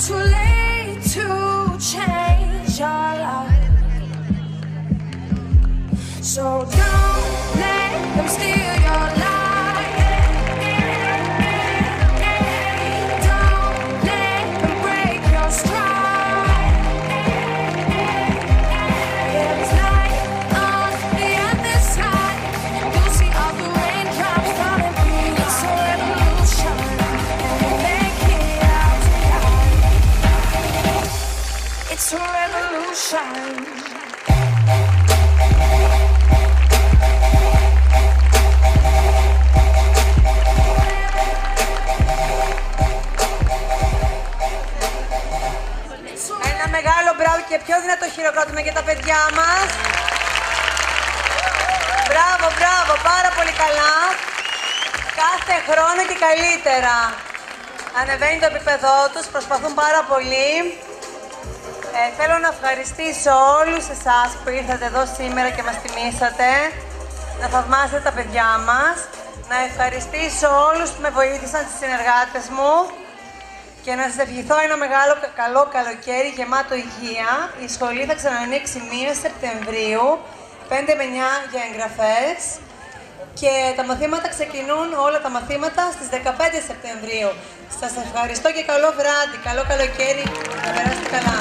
too late to change your life. So don't let them steal your light. It's a revolution. Ένα μεγάλο μπράβο και πιο δυνατό χειροκρότημα για τα παιδιά μας. Μπράβο, μπράβο, πάρα πολύ καλά. Κάθε χρόνο και καλύτερα. Ανεβαίνει το επίπεδό τους, προσπαθούν πάρα πολύ. Ε, θέλω να ευχαριστήσω όλους εσάς που ήρθατε εδώ σήμερα και μας τιμήσατε. Να θαυμάσετε τα παιδιά μας. Να ευχαριστήσω όλους που με βοήθησαν, τις συνεργάτες μου. Και να σας ευχηθώ ένα μεγάλο κα- καλό καλοκαίρι γεμάτο υγεία. Η σχολή θα ξανανοίξει 1 Σεπτεμβρίου, 5 με 9 για εγγραφές. Και τα μαθήματα ξεκινούν όλα τα μαθήματα στις 15 Σεπτεμβρίου. Σας ευχαριστώ και καλό βράδυ, καλό καλοκαίρι, να περάσετε καλά.